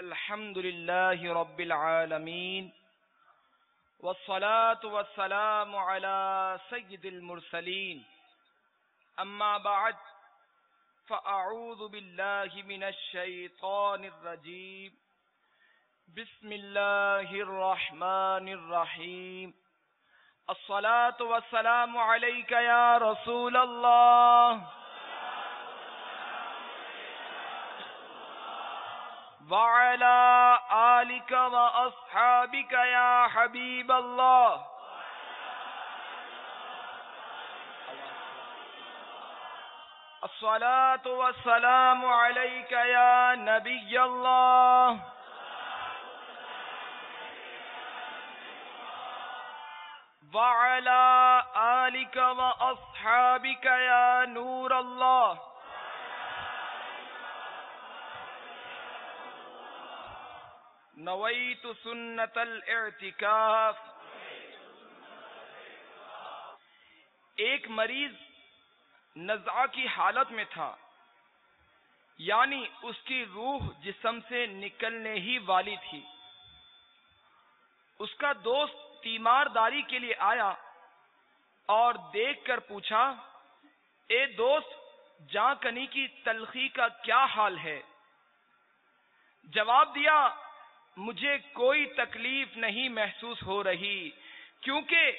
الحمد لله رب العالمين والصلاة والسلام على سيد المرسلين. أما بعد، فأعوذ بالله من الشيطان الرجيم. بسم الله الرحمن الرحيم. الصلاة والسلام عليك يا رسول الله. وعلى آلك وأصحابك يا حبيب الله. الصلاة والسلام عليك يا نبي الله. وعلى آلك وأصحابك يا نور الله. نویت سنت الاعتکاف. ایک مریض نزعہ کی حالت میں تھا یعنی اس کی روح جسم سے نکلنے ہی والی تھی۔ اس کا دوست تیمار داری کے لیے آیا اور دیکھ کر پوچھا، اے دوست جاں کنی کی تلخی کا کیا حال ہے؟ جواب دیا مجھے کوئی تکلیف نہیں محسوس ہو رہی، کیونکہ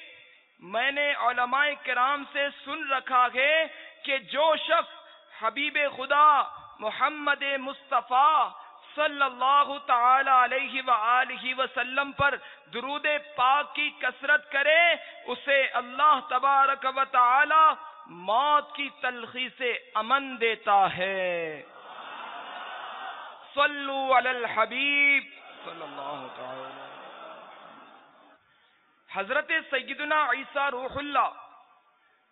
میں نے علماء کرام سے سن رکھا ہے کہ جو شخص حبیب خدا محمد مصطفیٰ صلی اللہ تعالی علیہ وآلہ وسلم پر درود پاک کی کثرت کرے، اسے اللہ تبارک و تعالی موت کی تلخی سے امن دیتا ہے۔ صلو علی الحبیب۔ صلی اللہ تعالی حضرت سیدنا عیسیٰ روح اللہ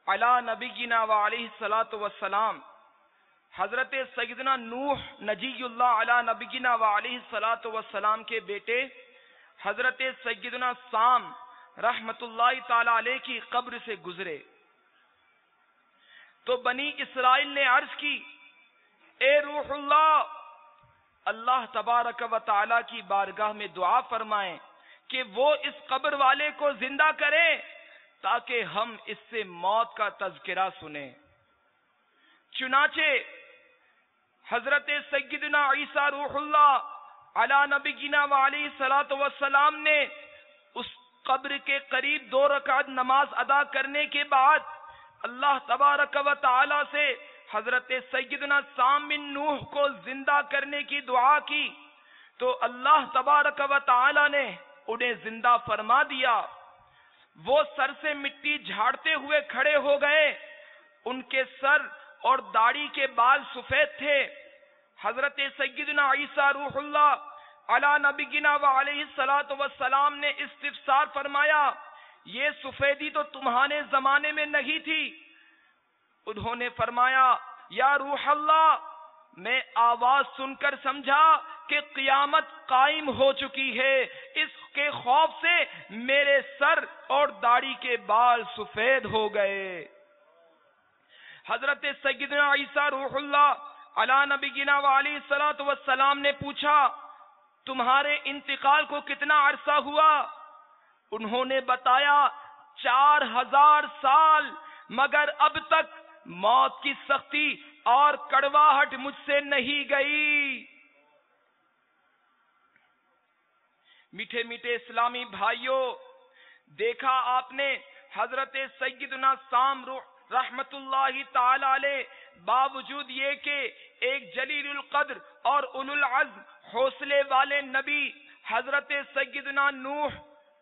علی نبینا و علیہ الصلاۃ حضرت سیدنا نوح نجی اللہ علی نبینا و علیہ الصلاۃ والسلام کے بیٹے، حضرت سیدنا سام رحمت اللہ تعالی علیہ کی قبر سے گزرے۔ تو بنی اسرائیل نے عرض کی، اے روح اللہ اللہ تبارک و تعالی کی بارگاہ میں دعا فرمائیں کہ وہ اس قبر والے کو زندہ کرے تاکہ ہم اس سے موت کا تذکرہ سنیں۔ چنانچہ حضرت سیدنا عیسیٰ روح اللہ علی نبینا و علیہ سلاۃ وسلام نے اس قبر کے قریب دو رکعت نماز ادا کرنے کے بعد اللہ تبارک و تعالی سے حضرت سیدنا سام بن نوح کو زندہ کرنے کی دعا کی تو اللہ تبارک و تعالی نے انہیں زندہ فرما دیا۔ وہ سر سے مٹی جھاڑتے ہوئے کھڑے ہو گئے۔ ان کے سر اور داڑھی کے بال سفید تھے۔ حضرت سیدنا عیسیٰ روح اللہ علی نبینا و علیہ السلاۃ وسلام نے استفسار فرمایا، یہ سفیدی تو تمہارے زمانے میں نہیں تھی۔ انہوں نے فرمایا، یا روح اللہ، میں آواز سن کر سمجھا کہ قیامت قائم ہو چکی ہے۔ اس کے خوف سے میرے سر اور داڑھی کے بال سفید ہو گئے۔ حضرت سیدنا عیسیٰ روح اللہ علی نبی گنا والی وسلام نے پوچھا، تمہارے انتقال کو کتنا عرصہ ہوا؟ انہوں نے بتایا، چار ہزار سال، مگر اب تک موت کی سختی اور کڑواہٹ مجھ سے نہیں گئی۔ میٹھے میٹھے اسلامی بھائیوں، دیکھا آپ نے حضرت سیدنا سام رحمت اللہ تعالی علیہ، باوجود یہ کہ ایک جلیل القدر اور اول العزم حوصلے والے نبی حضرت سیدنا نوح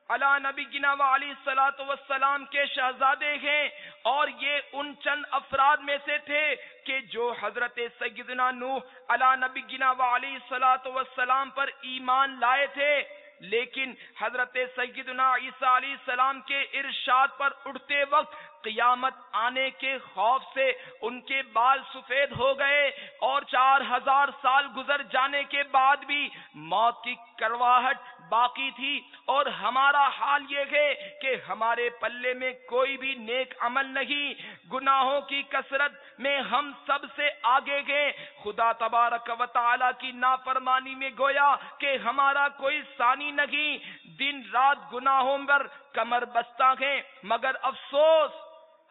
علا نبی گنا و علی سلاۃ وسلام کے شہزادے ہیں اور یہ ان چند افراد میں سے تھے کہ جو حضرت سیدنا نوح علا نبی گنا و علی سلاۃ وسلام پر ایمان لائے تھے۔ لیکن حضرت سیدنا عیسیٰ علیہ السلام کے ارشاد پر اٹھتے وقت قیامت آنے کے خوف سے ان کے بال سفید ہو گئے اور چار ہزار سال گزر جانے کے بعد بھی موت کی کرواہٹ باقی تھی اور ہمارا حال یہ ہے کہ ہمارے پلے میں کوئی بھی نیک عمل نہیں، گناہوں کی کثرت میں ہم سب سے آگے گئے۔ خدا تبارک و تعالی کی نافرمانی میں گویا کہ ہمارا کوئی ثانی نہیں۔ دن رات گناہوں پر کمر بستہ گئے مگر افسوس،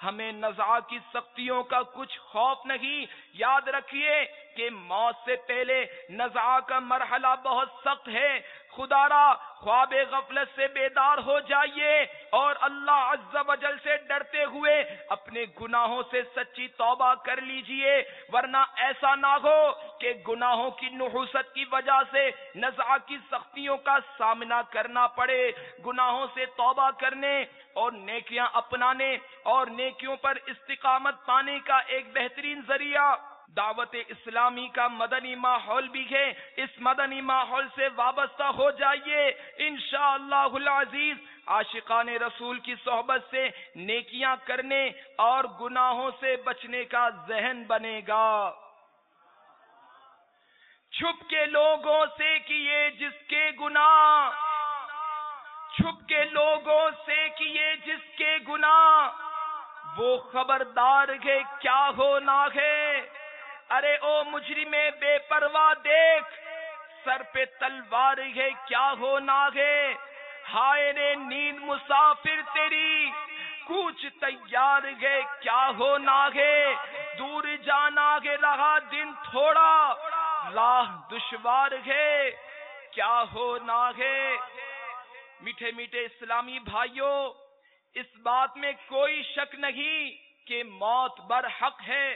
ہمیں نزا کی سختیوں کا کچھ خوف نہیں۔ یاد رکھیے کہ موت سے پہلے نزا کا مرحلہ بہت سخت ہے۔ خدا را خواب غفلت سے بیدار ہو جائیے اور اللہ عز و جل سے ڈرتے ہوئے اپنے گناہوں سے سچی توبہ کر لیجیے۔ ورنہ ایسا نہ ہو کہ گناہوں کی نحوست کی وجہ سے نزا کی سختیوں کا سامنا کرنا پڑے۔ گناہوں سے توبہ کرنے اور نیکیاں اپنانے اور نیکیوں پر استقامت پانے کا ایک بہترین ذریعہ دعوت اسلامی کا مدنی ماحول بھی ہے۔ اس مدنی ماحول سے وابستہ ہو جائیے۔ انشاءاللہ العزیز، عاشقان رسول کی صحبت سے نیکیاں کرنے اور گناہوں سے بچنے کا ذہن بنے گا۔ چھپ کے لوگوں سے کیے جس کے گناہ۔ چھپ کے لوگوں سے کیے جس کے گناہ۔ وہ خبردار ہے، کیا ہونا ہے؟ ارے او مجرم بے پرواہ دیکھ، سر پہ تلوار ہے، کیا ہونا ہے؟ ہائے رے نیند مسافر تیری کچھ تیار ہے، کیا ہونا ہے؟ دور جانا گے رہا دن تھوڑا راہ دشوار ہے، کیا ہونا ہے؟ میٹھے میٹھے اسلامی بھائیوں اس بات میں کوئی شک نہیں کہ موت بر حق ہے۔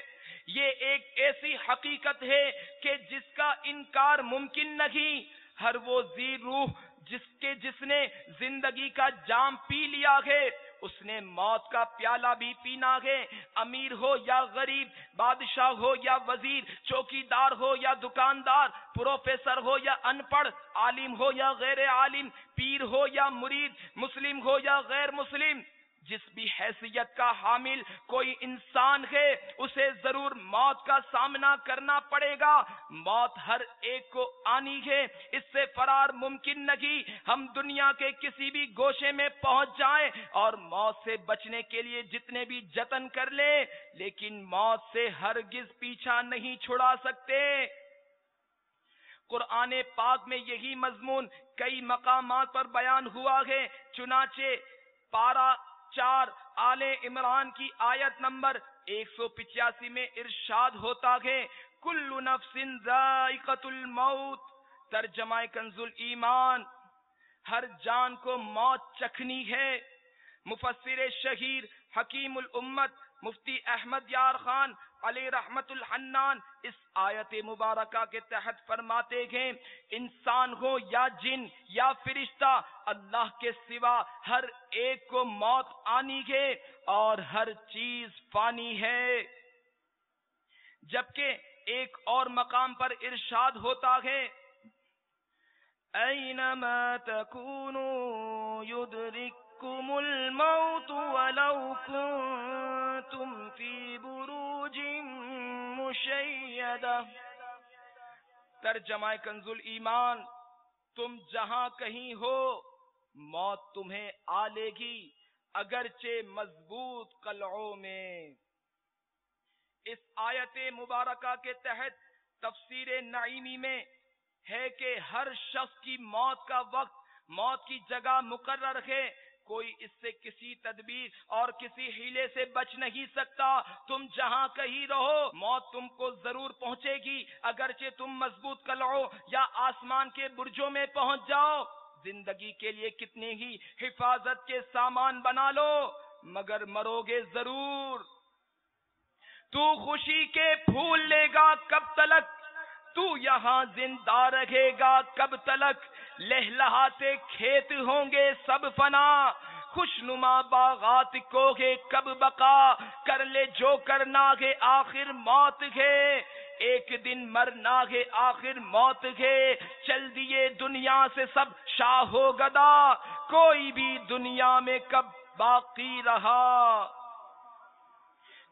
یہ ایک ایسی حقیقت ہے کہ جس کا انکار ممکن نہیں۔ ہر وہ زی روح جس کے جس نے زندگی کا جام پی لیا ہے، اس نے موت کا پیالہ بھی پینا ہے۔ امیر ہو یا غریب، بادشاہ ہو یا وزیر چوکی دار ہو یا دکاندار، پروفیسر ہو یا ان پڑھ، عالم ہو یا غیر عالم، پیر ہو یا مرید، مسلم ہو یا غیر مسلم۔ جس بھی حیثیت کا حامل کوئی انسان ہے، اسے ضرور موت کا سامنا کرنا پڑے گا۔ موت ہر ایک کو آنی ہے، اس سے فرار ممکن نہیں۔ ہم دنیا کے کسی بھی گوشے میں پہنچ جائیں اور موت سے بچنے کے لیے جتنے بھی جتن کر لے لیکن موت سے ہرگز پیچھا نہیں چھڑا سکتے۔ قرآن پاک میں یہی مضمون کئی مقامات پر بیان ہوا ہے، چنانچہ پارا چار آل عمران کی آیت نمبر ایک سو پچاسی میں ارشاد ہوتا ہے، کل نفس ذائقت الموت، ترجمہ کنز ایمان ہر جان کو موت چکھنی ہے۔ مفسر شہیر حکیم الامت مفتی احمد یار خان علی رحمت الحنان اس آیت مبارکہ کے تحت فرماتے ہیں، انسان ہو یا جن یا فرشتہ، اللہ کے سوا ہر ایک کو موت آنی ہے اور ہر چیز فانی ہے۔ جبکہ ایک اور مقام پر ارشاد ہوتا ہے، اینما تکونو یدرککم الموت ولو کنتم فی بروج مشیدہ ترجمہ کنز ایمان، تم جہاں کہیں ہو، موت تمہیں آ لے گی، اگرچہ مضبوط قلعوں میں۔ اس آیت مبارکہ کے تحت تفسیر نعیمی میں ہے کہ ہر شخص کی موت کا وقت، موت کی جگہ مقرر ہے کوئی اس سے کسی تدبیر اور کسی ہیلے سے بچ نہیں سکتا۔ تم جہاں کہیں رہو، موت تم کو ضرور پہنچے گی۔ اگرچہ تم مضبوط کلو یا آسمان کے برجوں میں پہنچ جاؤ، زندگی کے لیے کتنے ہی حفاظت کے سامان بنا لو، مگر مرو گے ضرور۔ تو خوشی کے پھول لے گا کب تلک، تو یہاں زندہ رہے گا کب تلک۔ لہلہاتے کھیت ہوں گے سب فنا، خوشنما باغات کو گے کب بقا، کر لے جو کرنا گے آخر موت گے۔ ایک دن مرنا گے آخر موت گے۔ چل دیے دنیا سے سب شاہ ہو گدا۔ کوئی بھی دنیا میں کب باقی رہا۔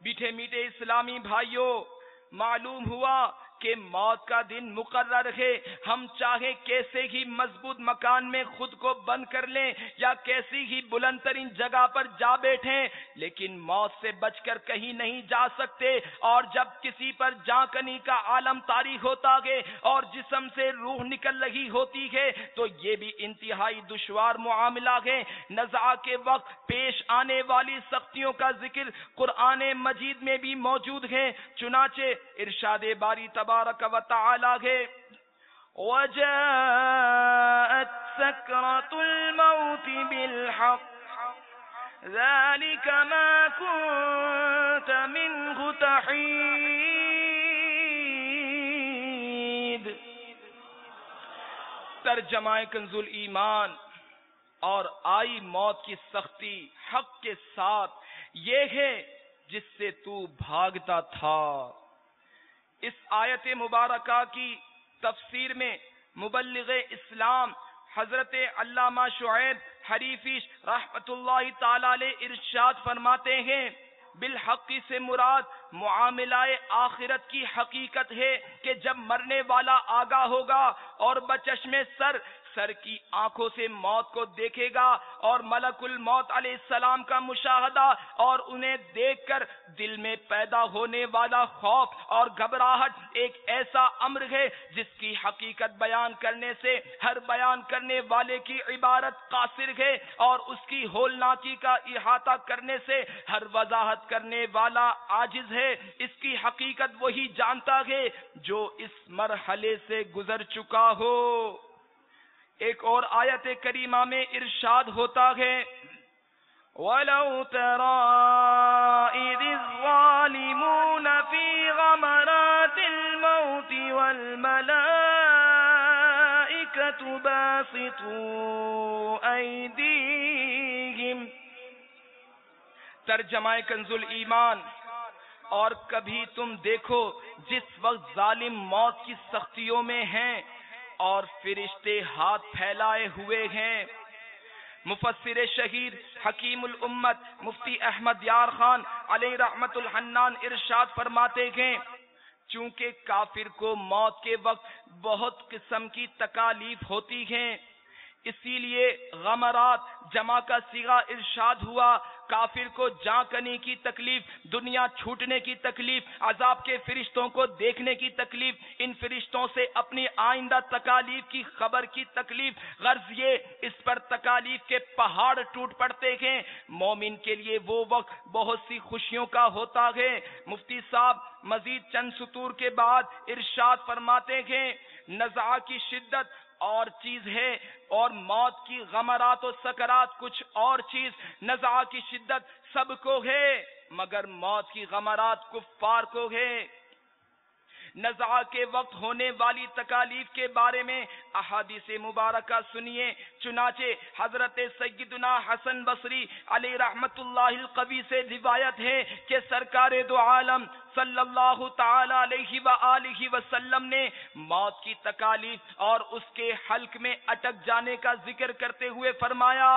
میٹھے میٹھے اسلامی بھائیوں معلوم ہوا کہ موت کا دن مقرر ہے۔ ہم چاہے کیسے ہی مضبوط مکان میں خود کو بند کر لیں یا کیسی ہی بلند ترین جگہ پر جا بیٹھیں، لیکن موت سے بچ کر کہیں نہیں جا سکتے۔ اور جب کسی پر جا کنی کا عالم تاریخ ہوتا ہے اور جسم سے روح نکل رہی ہوتی ہے، تو یہ بھی انتہائی دشوار معاملہ ہے۔ نزا کے وقت پیش آنے والی سختیوں کا ذکر قرآن مجید میں بھی موجود ہے۔ چنانچہ ارشاد باری تبارک و تعالی ہے وجاءت سكرة الموت بالحق۔ ذلك ما كنت منه تحيد۔ ترجمہ کنزل ایمان اور آئی موت کی سختی حق کے ساتھ یہ ہے جس سے تو بھاگتا تھا۔ اس آیت مبارکہ کی تفسیر میں مبلغ اسلام حضرت علامہ شعیب حریفیش رحمت اللہ تعالی ارشاد فرماتے ہیں بالحقی سے مراد معاملہ آخرت کی حقیقت ہے کہ جب مرنے والا آگاہ ہوگا اور بچشم سر سر کی آنکھوں سے موت کو دیکھے گا اور ملک الموت علیہ السلام کا مشاہدہ اور انہیں دیکھ کر دل میں پیدا ہونے والا خوف اور گھبراہٹ ایک ایسا امر ہے جس کی حقیقت بیان کرنے سے، ہر بیان کرنے والے کی عبارت قاصر ہے اور اس کی ہولناکی کا احاطہ کرنے سے ہر وضاحت کرنے والا عاجز ہے، اس کی حقیقت وہی جانتا ہے جو اس مرحلے سے گزر چکا ہو۔ ایک اور آیت کریمہ میں ارشاد ہوتا ہے، وَلَوْ تَرَى إِذِ الظَّالِمُونَ فِي غَمَرَاتِ الْمَوْتِ وَالْمَلَائِكَةُ بَاسِطُوا أَيْدِيهِمْ ترجمہ کنز ایمان۔ اور کبھی تم دیکھو جس وقت ظالم موت کی سختیوں میں ہیں اور فرشتے ہاتھ پھیلائے ہوئے ہیں۔ مفسر شہید حکیم الامت مفتی احمد یار خان علی رحمت الحنان ارشاد فرماتے ہیں، چونکہ کافر کو موت کے وقت بہت قسم کی تکالیف ہوتی ہیں اسی لیے غمرات، جمع کا سیگا ارشاد ہوا، کافر کو جاں کنی کی تکلیف، دنیا چھوٹنے کی تکلیف، عذاب کے فرشتوں کو دیکھنے کی تکلیف، ان فرشتوں سے اپنی آئندہ تکالیف کی خبر کی تکلیف۔ غرض یہ، اس پر تکالیف کے پہاڑ ٹوٹ پڑتے ہیں۔ مومن کے لیے وہ وقت بہت سی خوشیوں کا ہوتا ہے۔ مفتی صاحب مزید چند سطور کے بعد ارشاد فرماتے ہیں نزا کی شدت اور چیز ہے اور موت کی غمرات و سکرات کچھ اور چیز نزا کی شدت سب کو ہے، مگر موت کی غمرات کفار کو ہے۔ نزا کے وقت ہونے والی تکالیف کے بارے میں احادیث مبارکہ سنیے۔ چنانچہ حضرت سیدنا حسن بصری علی رحمت اللہ القوی سے روایت ہے کہ سرکار دو عالم صلی اللہ تعالی علیہ وآلہ وسلم نے موت کی تکالیف اور اس کے حلق میں اٹک جانے کا ذکر کرتے ہوئے فرمایا،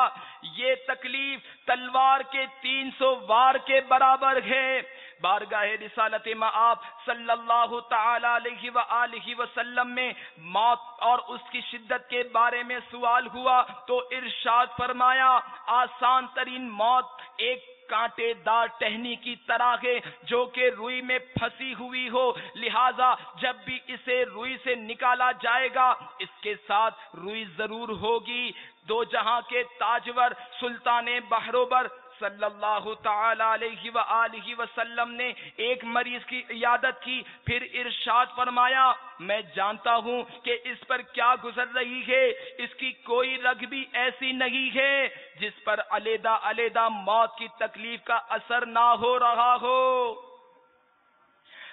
یہ تکلیف تلوار کے تین سو وار کے برابر ہے۔ بارگاہ رسالت معاب صلی اللہ تعالی علیہ وآلہ وسلم میں موت اور اس کی شدت کے بارے میں سوال ہوا تو ارشاد فرمایا، آسان ترین موت ایک کانٹے دار ٹہنی کی طرح ہے جو کہ روئی میں پھنسی ہوئی ہو۔ لہذا جب بھی اسے روئی سے نکالا جائے گا، اس کے ساتھ روئی ضرور ہوگی۔ دو جہاں کے تاجور سلطان بہروبر صلی اللہ تعالی علیہ وآلہ وسلم نے ایک مریض کی عیادت کی، پھر ارشاد فرمایا، میں جانتا ہوں کہ اس پر کیا گزر رہی ہے، اس کی کوئی رگ بھی ایسی نہیں ہے جس پر علیحدہ علیحدہ موت کی تکلیف کا اثر نہ ہو رہا ہو۔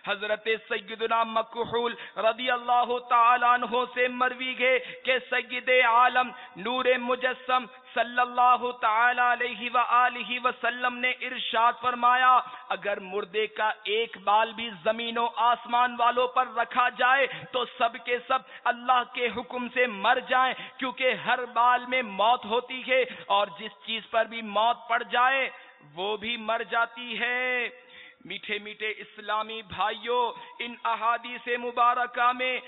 حضرت سیدنا مکحول رضی اللہ تعالیٰ عنہ سے مروی گئے کہ سید عالم نور مجسم صلی اللہ تعالی علیہ وآلہ وسلم نے ارشاد فرمایا، اگر مردے کا ایک بال بھی زمین و آسمان والوں پر رکھا جائے تو سب کے سب اللہ کے حکم سے مر جائیں، کیونکہ ہر بال میں موت ہوتی ہے اور جس چیز پر بھی موت پڑ جائے وہ بھی مر جاتی ہے۔ میٹھے میٹھے اسلامی بھائیوں، ان احادیث مبارکہ میں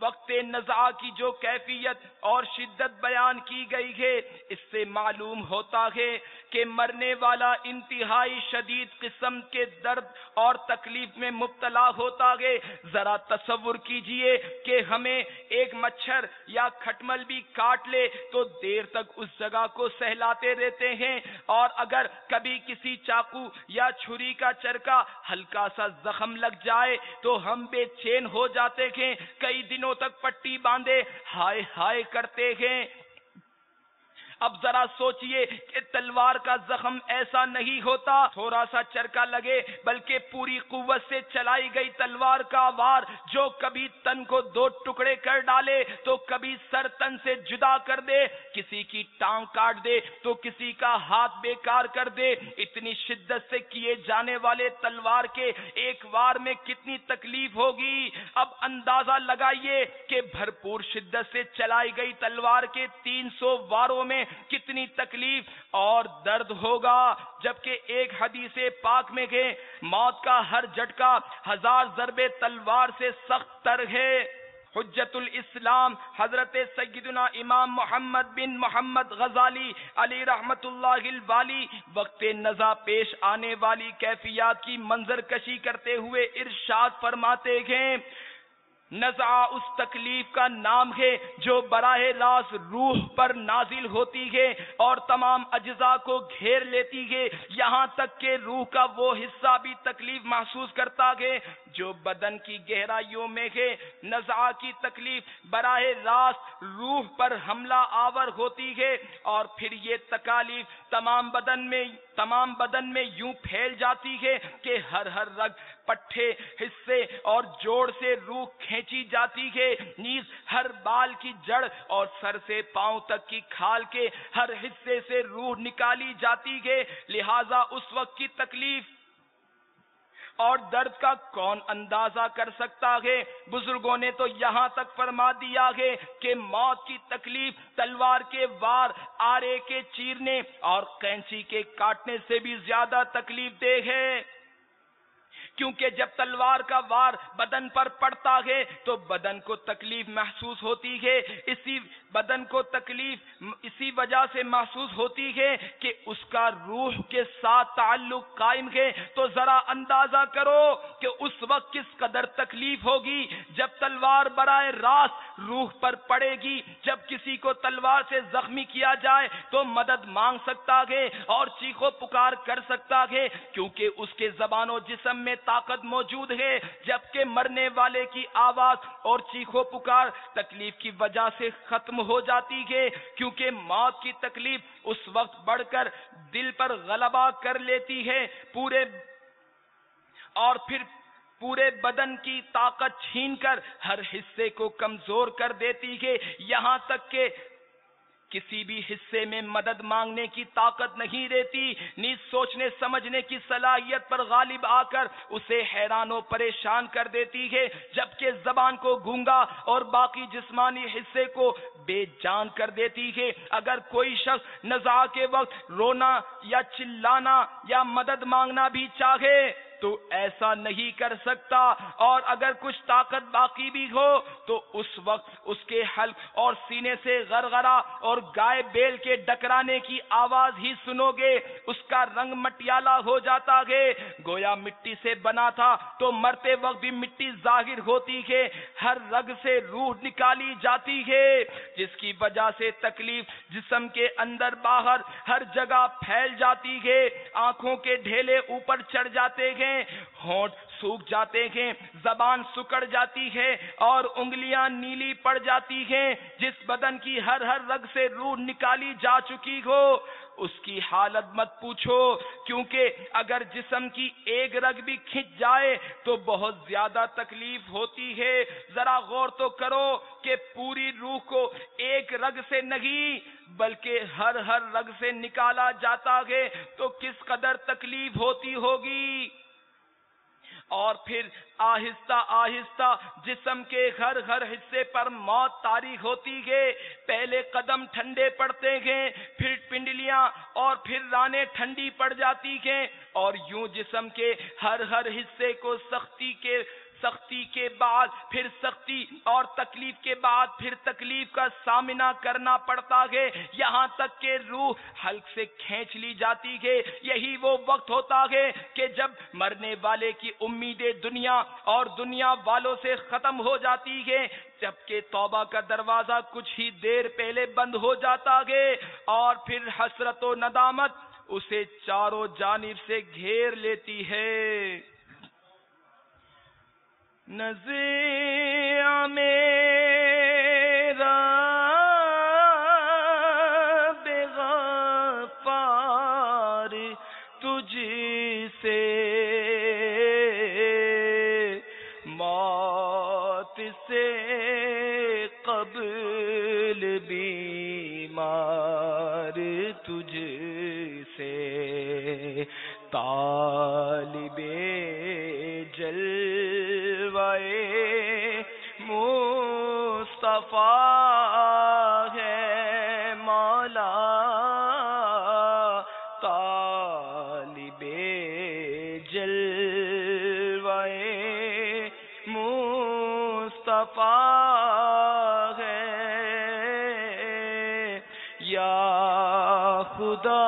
وقت نزا کی جو کیفیت اور شدت بیان کی گئی ہے، اس سے معلوم ہوتا ہے کہ مرنے والا انتہائی شدید قسم کے درد اور تکلیف میں مبتلا ہوتا ہے۔ ذرا تصور کیجیے کہ ہمیں ایک مچھر یا کھٹمل بھی کاٹ لے تو دیر تک اس جگہ کو سہلاتے رہتے ہیں۔ اور اگر کبھی کسی چاقو یا چھری کا چرکا ہلکا سا زخم لگ جائے تو ہم بے چین ہو جاتے ہیں۔ کئی دنوں تک پٹی باندھے ہائے ہائے کرتے ہیں۔ اب ذرا سوچئے کہ تلوار کا زخم ایسا نہیں ہوتا۔ تھوڑا سا چرکا لگے، بلکہ پوری قوت سے چلائی گئی تلوار کا وار جو کبھی تن کو دو ٹکڑے کر ڈالے تو کبھی سر تن سے جدا کر دے۔ کسی کی ٹانگ کاٹ دے تو کسی کا ہاتھ بیکار کر دے۔ اتنی شدت سے کیے جانے والے تلوار کے ایک وار میں کتنی تکلیف ہوگی؟ اب اندازہ لگائیے کہ بھرپور شدت سے چلائی گئی تلوار کے تین سو واروں میں کتنی تکلیف اور درد ہوگا۔ جبکہ ایک حدیث پاک میں گئے موت کا ہر جھٹکا ہزار ضرب تلوار سے سخت تر ہے۔ حجت الاسلام حضرت سیدنا امام محمد بن محمد غزالی علی رحمت اللہ الوالی وقت نزا پیش آنے والی کیفیات کی منظر کشی کرتے ہوئے ارشاد فرماتے گئے نزع اس تکلیف کا نام ہے جو براہ راست روح پر نازل ہوتی ہے اور تمام اجزاء کو گھیر لیتی ہے۔ یہاں تک کہ روح کا وہ حصہ بھی تکلیف محسوس کرتا ہے جو بدن کی گہرائیوں میں ہے۔ نزع کی تکلیف براہ راست روح پر حملہ آور ہوتی ہے اور پھر یہ تکالیف تمام بدن میں، تمام بدن میں یوں پھیل جاتی ہے کہ ہر ہر رگ پٹھے، حصے اور جوڑ سے روح کھینچی جاتی ہے۔ نیز ہر بال کی جڑ اور سر سے پاؤں تک کی کھال کے ہر حصے سے روح نکالی جاتی ہے۔ لہذا اس وقت کی تکلیف اور درد کا کون اندازہ کر سکتا ہے؟ بزرگوں نے تو یہاں تک فرما دیا ہے کہ موت کی تکلیف تلوار کے وار، آرے کے چیرنے اور کینچی کے کاٹنے سے بھی زیادہ تکلیف دے ہے۔ کیونکہ جب تلوار کا وار بدن پر پڑتا ہے تو بدن کو تکلیف محسوس ہوتی ہے۔ اسی بدن کو تکلیف اسی وجہ سے محسوس ہوتی ہے کہ اس کا روح کے ساتھ تعلق قائم ہے۔ تو ذرا اندازہ کرو کہ اس وقت کس قدر تکلیف ہوگی۔ جب تلوار برائے راست روح پر پڑے گی، جب کسی کو تلوار سے زخمی کیا جائے تو مدد مانگ سکتا ہے اور چیخو پکار کر سکتا ہے۔ کیونکہ اس کے زبان و جسم میں طاقت موجود ہے۔ جبکہ مرنے والے کی آواز اور چیخو پکار تکلیف کی وجہ سے ختم ہو جاتی ہے کیونکہ موت کی تکلیف اس وقت بڑھ کر دل پر غلبہ کر لیتی ہے، پورے اور پھر پورے بدن کی طاقت چھین کر ہر حصے کو کمزور کر دیتی ہے۔ یہاں تک کہ کسی بھی حصے میں مدد مانگنے کی طاقت نہیں رہتی نیز سوچنے، سمجھنے کی صلاحیت پر غالب آ کر اسے حیران و پریشان کر دیتی ہے، جبکہ زبان کو گونگا اور باقی جسمانی حصے کو بے جان کر دیتی ہے۔ اگر کوئی شخص نزا کے وقت رونا یا چلانا یا مدد مانگنا بھی چاہے تو ایسا نہیں کر سکتا اور اگر کچھ طاقت باقی بھی ہو تو اس وقت اس کے حلق اور سینے سے غرغرا اور گائے بیل کے ڈکرانے کی آواز ہی سنو گے، اس کا رنگ مٹیالہ ہو جاتا ہے گویا مٹی سے بنا تھا تو مرتے وقت بھی مٹی ظاہر ہوتی ہے ہر رگ سے روح نکالی جاتی ہے جس کی وجہ سے تکلیف جسم کے اندر باہر ہر جگہ پھیل جاتی ہے آنکھوں کے ڈھیلے اوپر چڑھ جاتے ہیں ہیں، ہونٹ سوکھ جاتے ہیں، زبان سکڑ جاتی ہے اور انگلیاں نیلی پڑ جاتی ہیں۔ جس بدن کی ہر ہر رگ سے روح نکالی جا چکی ہو، اس کی حالت مت پوچھو۔ کیونکہ اگر جسم کی ایک رگ بھی کھنچ جائے تو بہت زیادہ تکلیف ہوتی ہے۔ ذرا غور تو کرو کہ پوری روح کو ایک رگ سے نہیں، بلکہ ہر ہر رگ سے نکالا جاتا ہے۔ تو کس قدر تکلیف ہوتی ہوگی؟ اور پھر آہستہ آہستہ جسم کے ہر ہر حصے پر موت تاریخ ہوتی گئے پہلے قدم ٹھنڈے پڑتے گئے پھر پنڈلیاں اور پھر رانے ٹھنڈی پڑ جاتی گئے اور یوں جسم کے ہر ہر حصے کو سختی کے سختی کے بعد پھر سختی اور تکلیف کے بعد پھر تکلیف کا سامنا کرنا پڑتا گے یہاں تک کہ روح حلق سے کھینچ لی جاتی گے یہی وہ وقت ہوتا گے کہ جب مرنے والے کی امیدیں دنیا اور دنیا والوں سے ختم ہو جاتی گے جبکہ توبہ کا دروازہ کچھ ہی دیر پہلے بند ہو جاتا گے اور پھر حسرت و ندامت اسے چاروں جانب سے گھیر لیتی ہے۔ نظر میرا بغفار تجھ سے موت سے قبل بیمار تجھ سے طالب خدا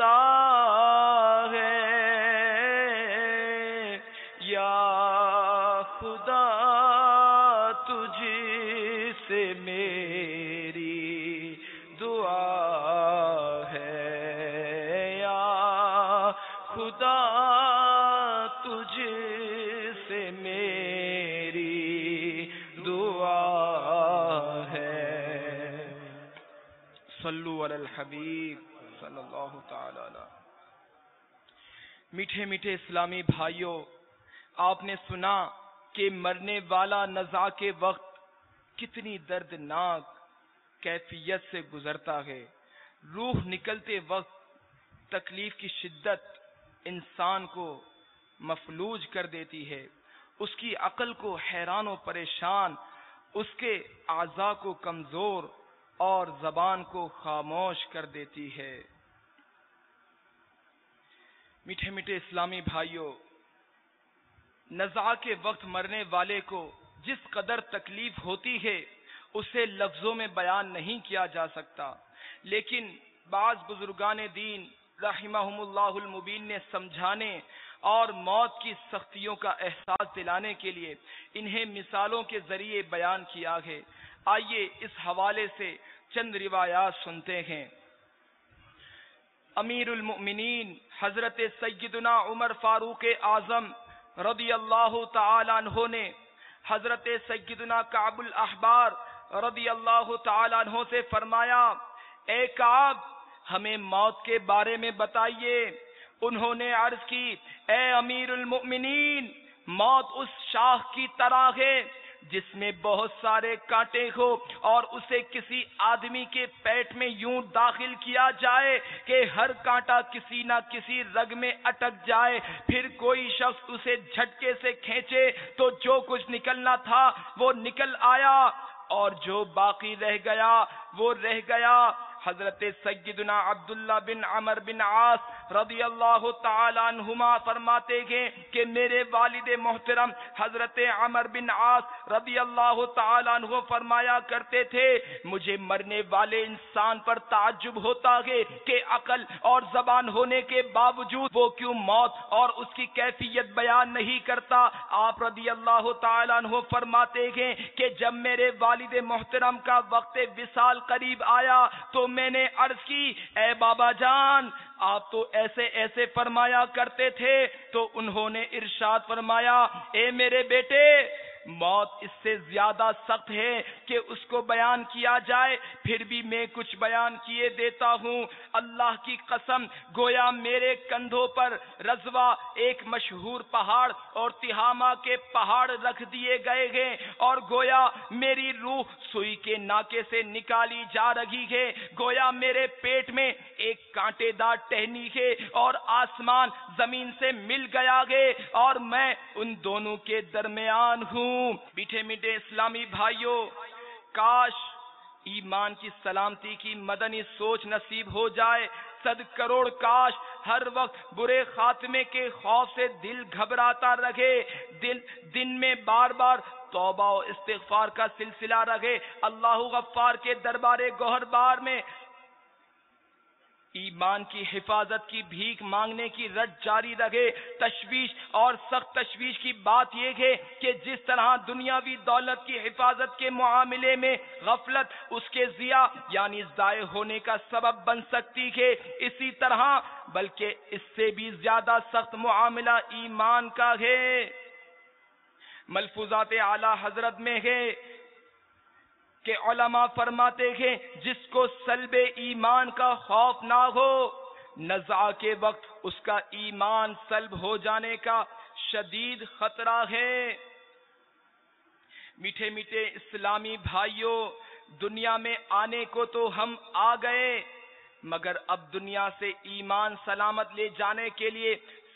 الحبیب میٹھے میٹھے اسلامی بھائیوں آپ نے سنا کہ مرنے والا نزا کے وقت کتنی دردناک کیفیت سے گزرتا ہے۔ روح نکلتے وقت تکلیف کی شدت انسان کو مفلوج کر دیتی ہے۔ اس کی عقل کو حیران و پریشان، اس کے اعضا کو کمزور اور زبان کو خاموش کر دیتی ہے۔ میٹھے میٹھے اسلامی بھائیوں نزا کے وقت مرنے والے کو جس قدر تکلیف ہوتی ہے، اسے لفظوں میں بیان نہیں کیا جا سکتا۔ لیکن بعض بزرگان دین رحمہم اللہ المبین نے سمجھانے اور موت کی سختیوں کا احساس دلانے کے لیے انہیں مثالوں کے ذریعے بیان کیا ہے۔ آئیے اس حوالے سے چند روایات سنتے ہیں۔ امیر المؤمنین حضرت سیدنا عمر فاروق اعظم رضی اللہ تعالی عنہ نے حضرت سیدنا کعب الاحبار رضی اللہ تعالی عنہ سے فرمایا، اے کعب، ہمیں موت کے بارے میں بتائیے۔ انہوں نے عرض کی، اے امیر المؤمنین، موت اس شاخ کی طرح ہے جس میں بہت سارے کانٹے ہو اور اسے کسی آدمی کے پیٹ میں یوں داخل کیا جائے کہ ہر کانٹا کسی نہ کسی رگ میں اٹک جائے، پھر کوئی شخص اسے جھٹکے سے کھینچے تو جو کچھ نکلنا تھا وہ نکل آیا اور جو باقی رہ گیا وہ رہ گیا۔ حضرت سیدنا عبداللہ بن عمر بن عاص رضی اللہ تعالیٰ عنہما فرماتے گے کہ میرے والد محترم حضرت عمر بن عاص رضی اللہ تعالیٰ عنہ فرمایا کرتے تھے، مجھے مرنے والے انسان پر تعجب ہوتا ہے کہ عقل اور زبان ہونے کے باوجود وہ کیوں موت اور اس کی کیفیت بیان نہیں کرتا۔ آپ رضی اللہ تعالیٰ عنہ فرماتے ہیں کہ جب میرے والد محترم کا وقت وصال قریب آیا تو میں نے عرض کی، اے بابا جان آپ تو ایسے ایسے فرمایا کرتے تھے تو انہوں نے ارشاد فرمایا، اے میرے بیٹے موت اس سے زیادہ سخت ہے کہ اس کو بیان کیا جائے۔ پھر بھی میں کچھ بیان کیے دیتا ہوں۔ اللہ کی قسم، گویا میرے کندھوں پر رضوا ایک مشہور پہاڑ اور تہاما کے پہاڑ رکھ دیے گئے ہیں اور گویا میری روح سوئی کے ناکے سے نکالی جا رہی ہے۔ گویا میرے پیٹ میں ایک کانٹے دار ٹہنی ہے اور آسمان زمین سے مل گیا ہے اور میں ان دونوں کے درمیان ہوں۔ میٹھے میٹھے اسلامی بھائیوں کاش ایمان کی سلامتی کی مدنی سوچ نصیب ہو جائے۔ صد کروڑ کاش ہر وقت برے خاتمے کے خوف سے دل گھبراتا رہے۔ دن دن میں بار بار توبہ و استغفار کا سلسلہ رہے۔ اللہ غفار کے دربار گوہر بار میں ایمان کی حفاظت کی بھیک مانگنے کی رد جاری رہے تشویش اور سخت تشویش کی بات یہ ہے کہ جس طرح دنیاوی دولت کی حفاظت کے معاملے میں غفلت اس کے ضیاء یعنی ضائع ہونے کا سبب بن سکتی ہے، اسی طرح، بلکہ اس سے بھی زیادہ سخت معاملہ ایمان کا ہے۔ ملفوظات اعلی حضرت میں ہے۔ کہ علماء فرماتے ہیں، جس کو سلب ایمان کا خوف نہ ہو نزا کے وقت اس کا ایمان سلب ہو جانے کا شدید خطرہ ہے۔ میٹھے میٹھے اسلامی بھائیوں، دنیا میں آنے کو تو ہم آ گئے، مگر اب دنیا سے ایمان سلامت لے جانے کے لیے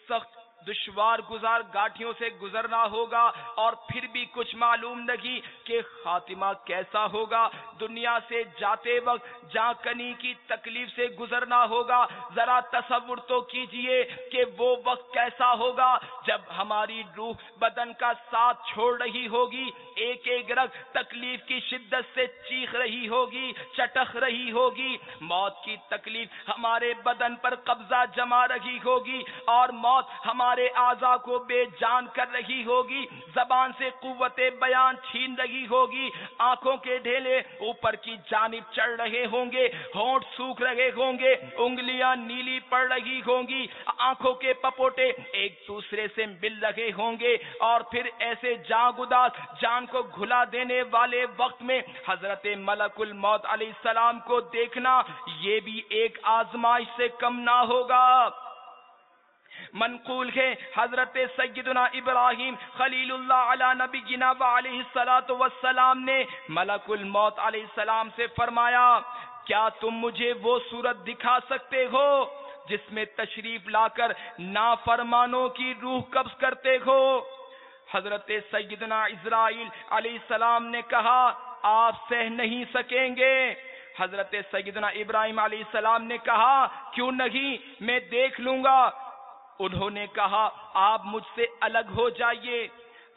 سخت دشوار گزار گاٹھیوں سے گزرنا ہوگا اور پھر بھی کچھ معلوم نہیں کہ خاتمہ کیسا ہوگا۔ دنیا سے جاتے وقت جا کنی کی تکلیف سے گزرنا ہوگا، ذرا تصور تو کیجیے کہ وہ وقت کیسا ہوگا جب ہماری روح بدن کا ساتھ چھوڑ رہی ہوگی، ایک ایک رگ تکلیف کی شدت سے چیخ رہی ہوگی، چٹخ رہی ہوگی۔ موت کی تکلیف ہمارے بدن پر قبضہ جما رہی ہوگی اور موت ہمارے ہمارے آزا کو بے جان کر رہی ہوگی، زبان سے قوت بیان چھین رہی ہوگی، آنکھوں کے ڈھیلے اوپر کی جانب چڑھ رہے ہوں گے، ہونٹ سوکھ رہے ہوں گے، انگلیاں نیلی پڑ رہی ہوں گی، آنکھوں کے پپوٹے ایک دوسرے سے مل رہے ہوں گے، اور پھر ایسے جان گداس جان کو گھلا دینے والے وقت میں حضرت ملک الموت علیہ السلام کو دیکھنا یہ بھی ایک آزمائش سے کم نہ ہوگا۔ منقول ہے، حضرت سیدنا ابراہیم خلیل اللہ علی نبی جنا علیہ السلام نے ملک الموت علیہ السلام سے فرمایا، کیا تم مجھے وہ صورت دکھا سکتے ہو جس میں تشریف لا کر نافرمانوں کی روح قبض کرتے ہو؟ حضرت سیدنا اسرائیل علیہ السلام نے کہا، آپ سہ نہیں سکیں گے۔ حضرت سیدنا ابراہیم علیہ السلام نے کہا، کیوں نہیں، میں دیکھ لوں گا۔ انہوں نے کہا، آپ مجھ سے الگ ہو جائیے۔